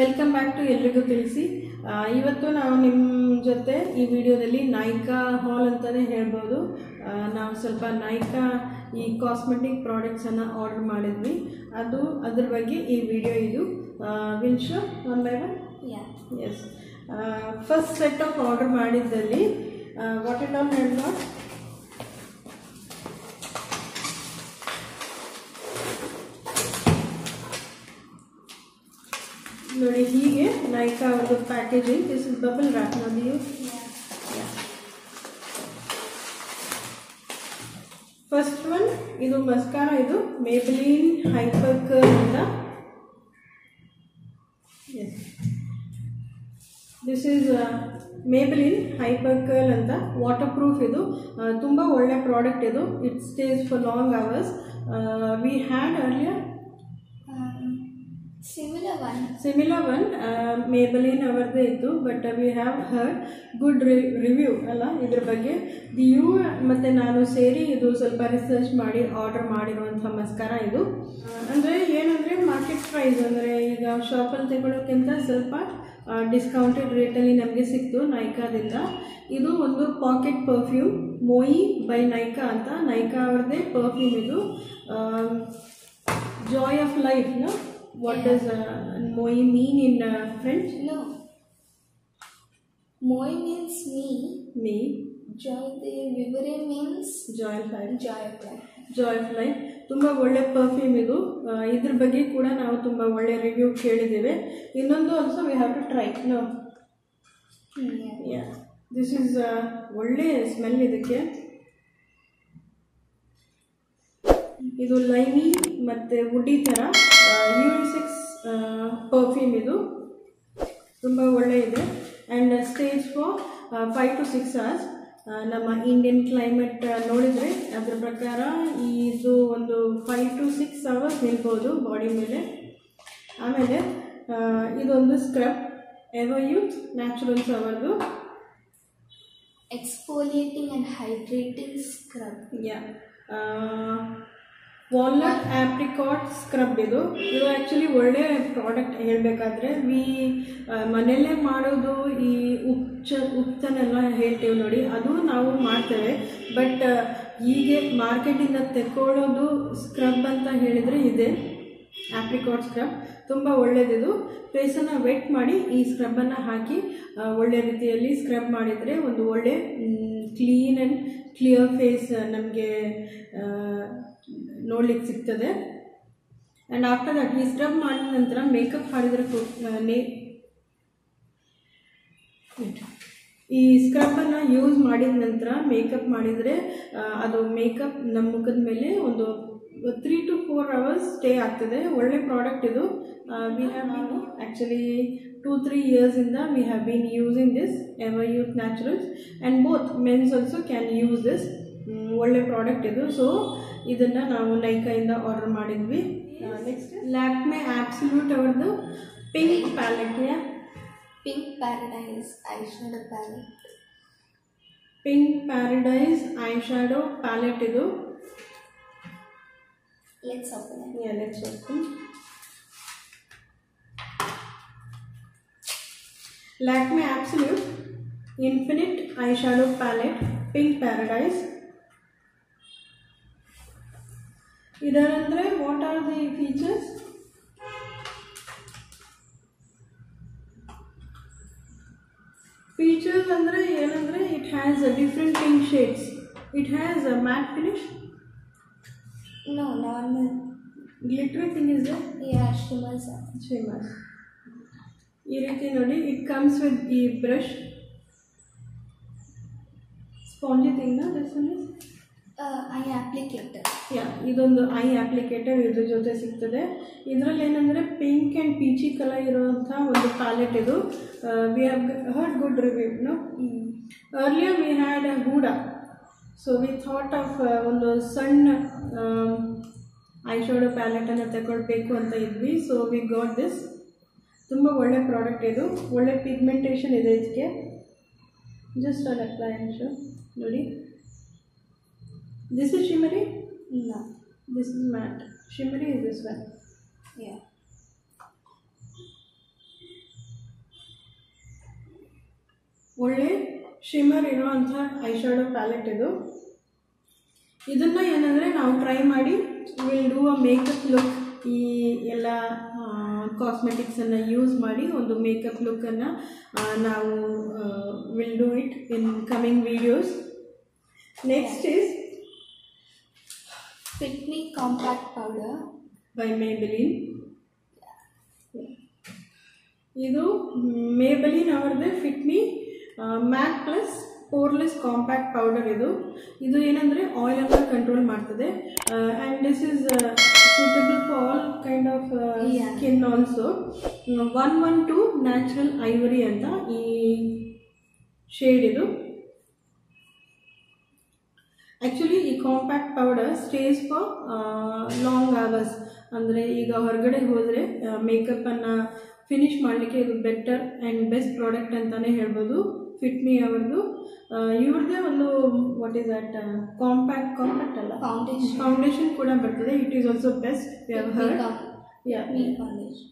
Welcome back to ಎಲ್ರಿಗೂ ತಿಳಿಸಿ. ಇವತ್ತು ನಾವು ನಿಮ್ಮ ಜೊತೆ ಈ ವಿಡಿಯೋದಲ್ಲಿ ನಾಯ್ಕಾ ಹಾಲ್ ಅಂತಲೇ ಹೇಳ್ಬೋದು. ನಾವು ಸ್ವಲ್ಪ ನಾಯ್ಕಾ ಈ ಕಾಸ್ಮೆಟಿಕ್ ಪ್ರಾಡಕ್ಟ್ಸನ್ನು ಆರ್ಡರ್ ಮಾಡಿದ್ವಿ. ಅದು ಅದ್ರ ಬಗ್ಗೆ ಈ ವಿಡಿಯೋ ಇದು. Will show one by one. Yes first set of order ಮಾಡಿದ್ದಲ್ಲಿ what it all ಹೇಳ ನೋಡಿ ಹೀಗೆ ನೈಕಾ ಅವ್ರದ್ದು packaging this is bubble wrap ನೋಡಿ ಫಸ್ಟ್ ಒನ್ ಇದು ಮಸ್ಕಾರ ಇದು ಮೇಬಲಿನ್ ಹೈಪರ್ ಕರ್ಲ್ ಅಂತ yes this is Maybelline hyper curl ಅಂತ ವಾಟರ್ ಪ್ರೂಫ್ ಇದು. ತುಂಬ ಒಳ್ಳೆ ಪ್ರಾಡಕ್ಟ್ ಇದು. It stays for long hours we had earlier similar one. Similar one Maybelline ಅವರದೇ ಇತ್ತು but we have heard good review ಅಲ್ಲ ಇದ್ರ ಬಗ್ಗೆ. ದಿ ಯು ಮತ್ತು ನಾನು ಸೇರಿ ಇದು ಸ್ವಲ್ಪ ರಿಸರ್ಚ್ ಮಾಡಿ ಆರ್ಡರ್ ಮಾಡಿರುವಂಥ ಮಸ್ಕಾರ ಇದು. ಅಂದರೆ ಏನಂದರೆ ಮಾರ್ಕೆಟ್ ಪ್ರೈಸ್ ಅಂದರೆ ಈಗ ಶಾಪಲ್ಲಿ ತಗೊಳ್ಳೋಕ್ಕಿಂತ ಸ್ವಲ್ಪ ಡಿಸ್ಕೌಂಟೆಡ್ ರೇಟಲ್ಲಿ ನಮಗೆ ಸಿಕ್ತು ನೈಕಾದಿಂದ ಇದು ಒಂದು pocket perfume moi by Nykaa ಅಂತ. ನೈಕಾ ಅವ್ರದ್ದೇ ಪರ್ಫ್ಯೂಮ್ ಇದು. Joy of life does uh, moi mean in uh, French? No. Moi means me. Me. Joy the Vivere means joy Joyful. Joyfully ತುಂಬ ಒಳ್ಳೆ ಪರ್ಫ್ಯೂಮ್ ಇದು ಇದ್ರ ಬಗ್ಗೆ ಕೂಡ ನಾವು ತುಂಬ ಒಳ್ಳೆ ರಿವ್ಯೂ ಕೇಳಿದ್ದೇವೆ ಇನ್ನೊಂದು also we have to try no yeah. This is ಒಳ್ಳೆ ಸ್ಮೆಲ್ ಇದಕ್ಕೆ ಇದು ಲೈಮಿ ಮತ್ತು ಉಡಿ ಥರ ಯೂನಿಸೆಕ್ಸ್ ಪರ್ಫ್ಯೂಮ್ ಇದು. ತುಂಬ ಒಳ್ಳೆ ಇದೆ. And stays for five to six hours ನಮ್ಮ ಇಂಡಿಯನ್ ಕ್ಲೈಮೇಟ್ ನೋಡಿದರೆ ಅದ್ರ ಪ್ರಕಾರ ಇದು ಒಂದು ಫೈವ್ ಟು ಸಿಕ್ಸ್ ಅವರ್ಸ್ ನಿಲ್ಬೋದು ಬಾಡಿ ಮೇಲೆ. ಆಮೇಲೆ ಇದೊಂದು scrub Everyuth naturals ಸವರ್ದು. Exfoliating and hydrating scrub yeah walnut apricot scrub ಇದು. ಇದು ಆ್ಯಕ್ಚುಲಿ ಒಳ್ಳೆ ಪ್ರಾಡಕ್ಟ್ ಹೇಳಬೇಕಾದ್ರೆ ವಿ ಮನೆಯಲ್ಲೇ ಮಾಡೋದು ಈ ಉಚ್ಚ ಉಪ್ತನೆಲ್ಲ ಹೇಳ್ತೀವಿ ನೋಡಿ. ಅದು ನಾವು ಮಾಡ್ತೇವೆ. ಬಟ್ ಹೀಗೆ ಮಾರ್ಕೆಟಿಂದ ತೆಕ್ಕೊಳ್ಳೋದು ಸ್ಕ್ರಬ್ ಅಂತ ಹೇಳಿದರೆ ಇದೆ. ಆಪ್ರಿಕಾಟ್ ಸ್ಕ್ರಬ್ ತುಂಬ ಒಳ್ಳೆಯದಿದು ಫೇಸನ್ನು ವೆಟ್ ಮಾಡಿ ಈ ಸ್ಕ್ರಬ್ಬನ್ನು ಹಾಕಿ ಒಳ್ಳೆ ರೀತಿಯಲ್ಲಿ ಸ್ಕ್ರಬ್ ಮಾಡಿದರೆ ಒಂದು ಒಳ್ಳೆ ಕ್ಲೀನ್ ಆ್ಯಂಡ್ ಕ್ಲಿಯರ್ ಫೇಸ್ ನಮಗೆ ನೋಡ್ಲಿಕ್ಕೆ ಸಿಗ್ತದೆ. ಆ್ಯಂಡ್ ಆಫ್ಟರ್ ದಟ್ ಈ ಸ್ಕ್ರಬ್ ಮಾಡಿದ ನಂತರ ಮೇಕಪ್ ಮಾಡಿದರೆ ನೇ ಈ ಸ್ಕ್ರಬ್ಬನ್ನು ಯೂಸ್ ಮಾಡಿದ ನಂತರ ಮೇಕಪ್ ಮಾಡಿದರೆ ಅದು ಮೇಕಪ್ ನಮ್ಮ ಮುಖದ ಮೇಲೆ ಒಂದು three to four hours stay ಆಗ್ತದೆ. ಒಳ್ಳೆ ಪ್ರಾಡಕ್ಟ್ ಇದು. We have been actually two three ಇಯರ್ಸಿಂದ we have been using this Everyuth naturals and both mens also can use this ಒಳ್ಳೆ ಪ್ರಾಡಕ್ಟ್ ಇದು. ಸೊ ಇದನ್ನು ನಾವು ನೈಕಾಯಿಂದ ಆರ್ಡರ್ ಮಾಡಿದ್ವಿ. ನೆಕ್ಸ್ಟ್ ಲ್ಯಾಕ್ಮೆ ಆ್ಯಬ್ಸಲ್ಯೂಟ್ ಅವ್ರದ್ದು pink palette pink paradise eyeshadow palette pink paradise eyeshadow palette ಇದು. Let's open it. Yeah, let's open. Lakme Absolute Infinite Eyeshadow Palette Pink Paradise. Idarandre, what are the features? Features andre, it has different pink shades. It has a matte finish No, normal. Glittery thing is the Yeah, shimmers. are- shimmer ಈ ರೀತಿ ನೋಡಿ it comes with ಈ brush spongy ಥಿಂಗ್ನ this is Uh, applicator. Yeah ಇದೊಂದು eye applicator ಇದ್ರ ಜೊತೆ ಸಿಗ್ತದೆ ಇದರಲ್ಲಿ ಏನಂದರೆ ಪಿಂಕ್ ಆ್ಯಂಡ್ ಪೀಚಿ ಕಲರ್ ಇರುವಂಥ ಒಂದು ಪ್ಯಾಲೆಟ್ ಇದು we have heard good review no Mm. Earlier we had a Huda so we thought of ಒಂದು ಸಣ್ಣ ಐ ಶ್ಯಾಡೋ ಪ್ಯಾಲೆಟನ್ನು ತಗೊಳ್ಬೇಕು ಅಂತ ಇದ್ವಿ. ಸೊ ವಿ ಗಾಟ್ ದಿಸ್ ತುಂಬ ಒಳ್ಳೆ ಪ್ರಾಡಕ್ಟ್ ಇದು. ಒಳ್ಳೆ ಪಿಗ್ಮೆಂಟೇಷನ್ ಇದೆ ಇದಕ್ಕೆ. ಜಸ್ಟ್ ಆನ್ ಅಪ್ಲೈ ಶೋ ನೋಡಿ. ದಿಸ್ ಇಸ್ ಶಿಮರಿ ಇಲ್ಲ. This is matte shimmery is this what yeah ಒಳ್ಳೆ ಶಿಮರ್ ಇರುವಂಥ ಶಾಡೋ ಪ್ಯಾಲೆಟ್ ಇದು. ಇದನ್ನು ಏನಂದರೆ ನಾವು ಟ್ರೈ ಮಾಡಿ will do a makeup look ಈ ಎಲ್ಲ ಕಾಸ್ಮೆಟಿಕ್ಸನ್ನು ಯೂಸ್ ಮಾಡಿ ಒಂದು ಮೇಕಪ್ ಲುಕ್ಕನ್ನು ನಾವು will do it in coming videos next is fit me compact powder. By Maybelline ಇದು ಮೇಬೆಲಿನ್ ಅವ್ರದ್ದೇ fit me matte plus poreless compact powder ಇದು. ಇದು ಏನಂದರೆ ಆಯಿಲನ್ನು ಕಂಟ್ರೋಲ್ ಮಾಡ್ತದೆ. And this is suitable for all kind of. Skin also one one two natural ivory ಅಂತ ಈ shade ಇದು. ಆ್ಯಕ್ಚುಲಿ ಈ compact powder stays for long hours ಅಂದರೆ ಈಗ ಹೊರಗಡೆ ಹೋದರೆ ಮೇಕಪ್ಪನ್ನು ಫಿನಿಶ್ ಮಾಡಲಿಕ್ಕೆ ಇದು ಬೆಟರ್ ಆ್ಯಂಡ್ ಬೆಸ್ಟ್ ಪ್ರಾಡಕ್ಟ್ ಅಂತಲೇ ಹೇಳ್ಬೋದು. ಫಿಟ್ ಮೀ ಅವ್ರದ್ದು ಇವ್ರದ್ದೇ ಒಂದು what is that compact compact ಅಲ್ಲ? ಫೌಂಡೇಶನ್ ಫೌಂಡೇಶನ್ ಕೂಡ ಬರ್ತದೆ. It is also best heard yeah.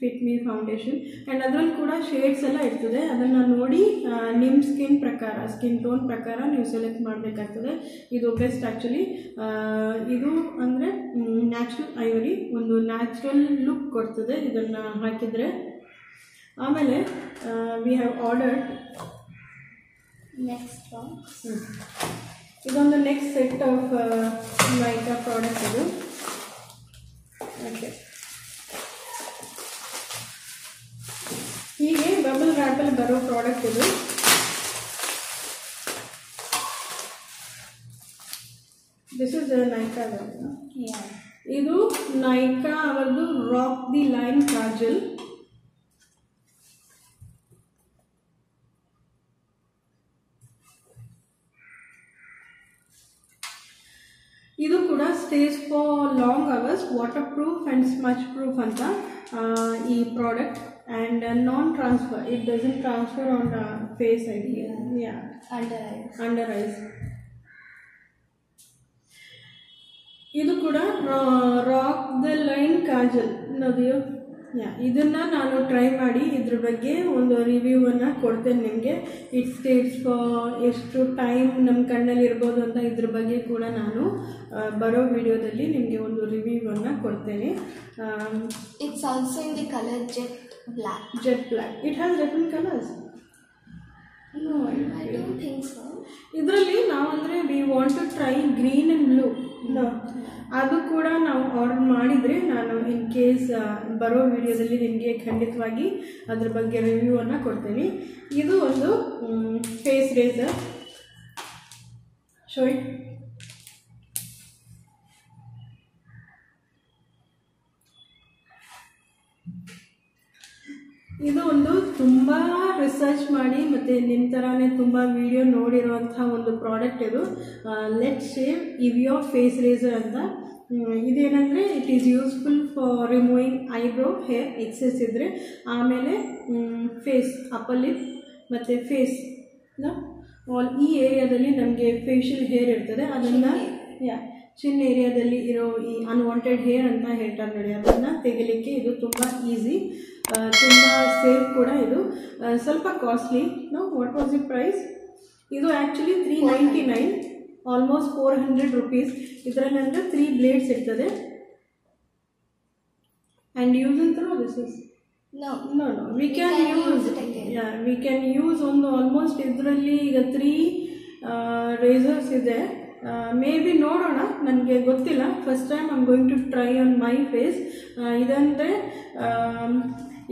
Fit me foundation and ಅದರಲ್ಲಿ ಕೂಡ ಶೇಡ್ಸ್ ಎಲ್ಲ ಇರ್ತದೆ. ಅದನ್ನು ನೋಡಿ ನಿಮ್ಮ ಸ್ಕಿನ್ ಪ್ರಕಾರ ಸ್ಕಿನ್ ಟೋನ್ ಪ್ರಕಾರ ನೀವು ಸೆಲೆಕ್ಟ್ ಮಾಡಬೇಕಾಗ್ತದೆ. ಇದು ಬೆಸ್ಟ್ ಆ್ಯಕ್ಚುಲಿ ಇದು ಅಂದರೆ ನ್ಯಾಚುರಲ್ ಐವರಿ ಒಂದು ನ್ಯಾಚುರಲ್ ಲುಕ್ ಕೊಡ್ತದೆ ಇದನ್ನು ಹಾಕಿದರೆ. ಆಮೇಲೆ ವಿ ಹ್ಯಾವ್ ಆರ್ಡರ್ಡ್ Next ಹ್ಞೂ ಇದೊಂದು next set of Nykaa product ಇದು. ಓಕೆ ಹೀಗೆ ಬಬಲ್ ರ್ಯಾಪಲ್ಲಿ ಬರೋ ಪ್ರಾಡಕ್ಟ್ ಇದು. This is Nykaa. ಇದು ನೈಕಾ ಅವರದು ರಾಕ್ ದಿ ಲೈನ್ ಕಾಜಲ್. ಕೂಡ stays for long hours waterproof and smudge proof ಅಂತ ಆ, ಈ product and non transfer it doesn't transfer on face eye yeah Under eyes. Under eyes ಇದು ಕೂಡ ರಾಕ್ ದ ಲೈನ್ ಕಾಜಲ್ ನೋಡಿಯೋ yeah ಇದನ್ನು ನಾನು ಟ್ರೈ ಮಾಡಿ ಇದ್ರ ಬಗ್ಗೆ ಒಂದು ರಿವ್ಯೂವನ್ನು ಕೊಡ್ತೇನೆ ನಿಮಗೆ. ಇಟ್ ಸ್ಟೇಟ್ಸ್ ಫಾ ಎಷ್ಟು ಟೈಮ್ ನಮ್ಮ ಕಣ್ಣಲ್ಲಿ ಇರ್ಬೋದು ಅಂತ ಇದ್ರ ಬಗ್ಗೆ ಕೂಡ ನಾನು ಬರೋ ವಿಡಿಯೋದಲ್ಲಿ ನಿಮಗೆ ಒಂದು ರಿವ್ಯೂವನ್ನು ಕೊಡ್ತೇನೆ. It's also in the colour jet black jet black it has different colours No, I don't think so. ಇದರಲ್ಲಿ ನಾವಂದರೆ we want to try green and blue ಅದು ಕೂಡ ನಾವು ಆರ್ಡರ್ ಮಾಡಿದರೆ ನಾನು ಇನ್ ಕೇಸ್ ಬರೋ ವಿಡಿಯೋದಲ್ಲಿ ನಿಮಗೆ ಖಂಡಿತವಾಗಿ ಅದ್ರ ಬಗ್ಗೆ ರಿವ್ಯೂವನ್ನು ಕೊಡ್ತೀನಿ. ಇದು ಒಂದು ಫೇಸ್ ರೇಸರ್ ಶೋ ಇದು ಒಂದು ತುಂಬ ರಿಸರ್ಚ್ ಮಾಡಿ ಮತ್ತು ನಿಮ್ಮ ಥರನೇ ತುಂಬ ವಿಡಿಯೋ ನೋಡಿರುವಂಥ ಒಂದು ಪ್ರಾಡಕ್ಟ್ ಇದು. Let shave Evio face razor ಅಂತ. ಇದೇನಂದರೆ it is useful for removing eyebrow hair excess ಇದ್ದರೆ ಆಮೇಲೆ ಫೇಸ್ ಅಪ್ಪರ್ ಲಿಪ್ ಮತ್ತು ಫೇಸ್ ಈ ಏರಿಯಾದಲ್ಲಿ ನಮಗೆ ಫೇಶಿಯಲ್ ಹೇರ್ ಇರ್ತದೆ. ಅದನ್ನು ಯಾ ಚಿನ್ ಏರಿಯಾದಲ್ಲಿ ಇರೋ ಈ ಅನ್ವಾಂಟೆಡ್ ಹೇರ್ ಅಂತ ಹೇಳ್ತಾರೆ ನೋಡಿ ಅದನ್ನು ತೆಗಿಲಿಕ್ಕೆ ಇದು ತುಂಬ ಈಸಿ ತುಂಬ ಸೇಫ್ ಕೂಡ ಇದು. ಸ್ವಲ್ಪ costly no what was it price ಇದು actually three ninety nine almost four hundred rupees ಇದರಲ್ಲಿ ಅಂದರೆ ತ್ರೀ ಬ್ಲೇಡ್ಸ್ ಇರ್ತದೆ ಆ್ಯಂಡ್ ಯೂಸ್ ಅಂತ this is. No no we can use. We can use ಒಂದು ಆಲ್ಮೋಸ್ಟ್ ಇದರಲ್ಲಿ ಈಗ ತ್ರೀ ರೇಸರ್ಸ್ ಇದೆ. Maybe ನೋಡೋಣ, ನನಗೆ ಗೊತ್ತಿಲ್ಲ. First time I'm going to try on my face ಇದಂದರೆ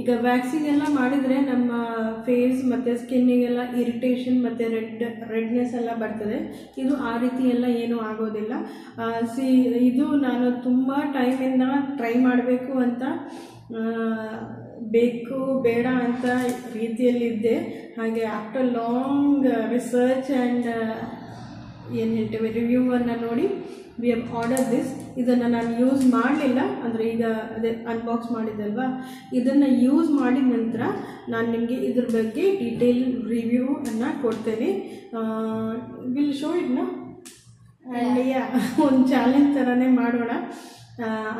ಈಗ ವ್ಯಾಕ್ಸಿನ್ ಎಲ್ಲ ಮಾಡಿದರೆ ನಮ್ಮ ಫೇಸ್ ಮತ್ತು ಸ್ಕಿನ್ನಿಗೆಲ್ಲ ಇರಿಟೇಷನ್ ಮತ್ತು ರೆಡ್ ರೆಡ್ನೆಸ್ ಎಲ್ಲ ಬರ್ತದೆ. ಇದು ಆ ರೀತಿ ಎಲ್ಲ ಏನೂ ಆಗೋದಿಲ್ಲ. ಸಿ, ಇದು ನಾನು ತುಂಬ ಟೈಮಿಂದ ಟ್ರೈ ಮಾಡಬೇಕು ಅಂತ ಬೇಕು, ಬೇಡ ಅಂತ ರೀತಿಯಲ್ಲಿದ್ದೆ. ಹಾಗೆ ಆಫ್ಟರ್ ಲಾಂಗ್ ರಿಸರ್ಚ್ ಆ್ಯಂಡ್ ಏನು ಹೇಳ್ತೇವೆ? ರಿವ್ಯೂವನ್ನು ನೋಡಿ. ವಿ ಹ್ಯಾವ್ ಆರ್ಡರ್ ದಿಸ್ ಇದನ್ನು ನಾನು ಯೂಸ್ ಮಾಡಲಿಲ್ಲ. ಅಂದರೆ ಈಗ ಅದೇ ಅನ್ಬಾಕ್ಸ್ ಮಾಡಿದ್ದಲ್ವಾ? ಇದನ್ನು ಯೂಸ್ ಮಾಡಿದ ನಂತರ ನಾನು ನಿಮಗೆ ಇದ್ರ ಬಗ್ಗೆ ಡೀಟೇಲ್ ರಿವ್ಯೂ ಅನ್ನು ಕೊಡ್ತೇನೆ. ವಿಲ್ ಶೋ ಇಟ್ನ ಆ್ಯಂಡ್ ಯಾ ಒಂದು ಚಾಲೆಂಜ್ ಥರನೇ ಮಾಡೋಣ.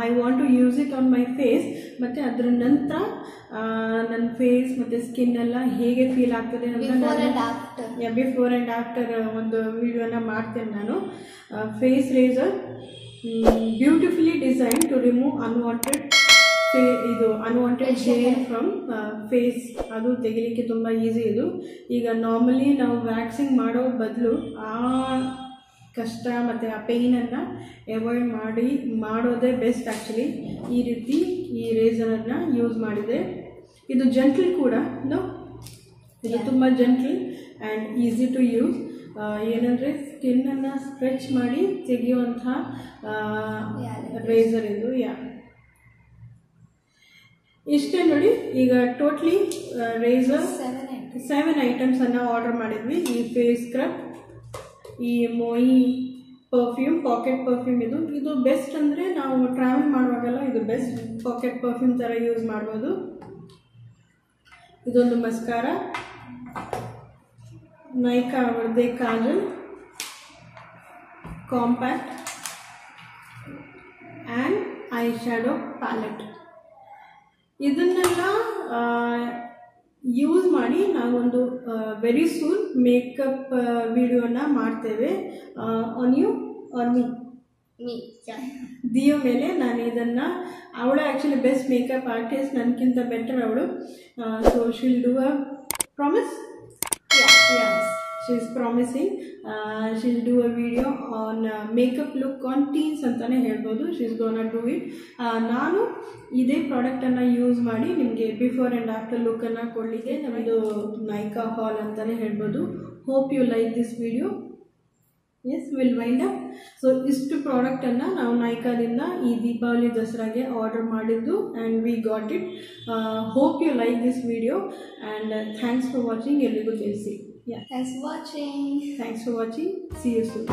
I want to use it on my face ಮತ್ತು ಅದರ ನಂತರ ನನ್ನ ಫೇಸ್ ಮತ್ತು ಸ್ಕಿನ್ ಎಲ್ಲ ಹೇಗೆ ಫೀಲ್ ಆಗ್ತದೆ ಅಂತ ನಾನು-. ಬಿಫೋರ್ ಆ್ಯಂಡ್ ಆಫ್ಟರ್ ಒಂದು ವಿಡಿಯೋನ ಮಾಡ್ತೇನೆ ನಾನು face razor beautifully design to remove unwanted fee ಇದು ಅನ್ವಾಂಟೆಡ್ ಹೇರ್. ಫ್ರಮ್ ಫೇಸ್ ಅದು ತೆಗಿಲಿಕ್ಕೆ ತುಂಬ ಈಸಿ ಇದು ಈಗ ನಾರ್ಮಲಿ ನಾವು ವ್ಯಾಕ್ಸಿಂಗ್ ಮಾಡೋ ಬದಲು ಆ ಕಷ್ಟ ಮತ್ತು ಆ ಪೇಯ್ನನ್ನು ಅವಾಯ್ಡ್ ಮಾಡಿ ಮಾಡೋದೇ ಬೆಸ್ಟ್ ಆ್ಯಕ್ಚುಲಿ ಈ ರೀತಿ ಈ ರೇಸರನ್ನು ಯೂಸ್ ಮಾಡಿದೆ ಇದು ಜಂಟ್ಲಿ ಕೂಡ ನೋ ಇದು. ತುಂಬ gently and easy to use ಏನಂದರೆ ಸ್ಕಿನ್ನನ್ನು ಸ್ಟ್ರೆಚ್ ಮಾಡಿ ತೆಗೆಯುವಂಥ ರೇಸರ್ ಇದು ಯಾ ಇಷ್ಟೇ ನೋಡಿ ಈಗ ಟೋಟ್ಲಿ ರೇಸರ್ ಸೆವೆನ್ ಐಟಮ್ಸನ್ನು ಆರ್ಡರ್ ಮಾಡಿದ್ವಿ. ಈ ಫೇಸ್ ಸ್ಕ್ರಬ್ ಈ ಮೊಯಿ ಪರ್ಫ್ಯೂಮ್ ಪಾಕೆಟ್ ಪರ್ಫ್ಯೂಮ್ ಇದು. ಇದು ಬೆಸ್ಟ್ ಅಂದರೆ ನಾವು ಟ್ರಾವೆಲ್ ಮಾಡುವಾಗೆಲ್ಲ ಇದು ಬೆಸ್ಟ್ ಪಾಕೆಟ್ ಪರ್ಫ್ಯೂಮ್ ಥರ ಯೂಸ್ ಮಾಡ್ಬೋದು. ಇದೊಂದು ಮಸ್ಕಾರ ನೈಕಾ ಅವರದೇ kajal. Compact and eyeshadow palette ಇದನ್ನೆಲ್ಲ ಯೂಸ್ ಮಾಡಿ ನಾವೊಂದು ವೆರಿ ಸೂನ್ ಮೇಕಪ್ ವಿಡಿಯೋನ ಮಾಡ್ತೇವೆ. On you on me. Deo ಮೇಲೆ ನಾನು ಇದನ್ನು ಅವಳು ಆ್ಯಕ್ಚುಲಿ ಬೆಸ್ಟ್ ಮೇಕಪ್ ಆರ್ಟಿಸ್ಟ್ ನನಗಿಂತ ಬೆಟರ್ ಅವಳು. So she'll do a promise Yeah. Is promising promising. Do do a video on look makeup look on teens is gonna gonna do it ನಾನು ಇದೇ ಪ್ರಾಡಕ್ಟನ್ನು use ಮಾಡಿ ನಿಮಗೆ ಬಿಫೋರ್ ಆ್ಯಂಡ್ ಆಫ್ಟರ್ ಲುಕ್ಕನ್ನು ಕೊಡಲಿಕ್ಕೆ ನಮ್ಮದು Nykaa haul ಅಂತಲೇ ಹೇಳ್ಬೋದು. Hope you like this video as will wind up so ಇಷ್ಟು ಪ್ರಾಡಕ್ಟನ್ನು ನಾವು ನೈಕಾದಿಂದ ಈ ದೀಪಾವಳಿ ದಸರಾಗೆ ಆರ್ಡರ್ ಮಾಡಿದ್ದು and we got it hope you like this video and thanks for watching ಎಲ್ರಿಗೂ ತಿಳಿಸಿ Yeah. Thanks for watching. Thanks for watching. See you soon.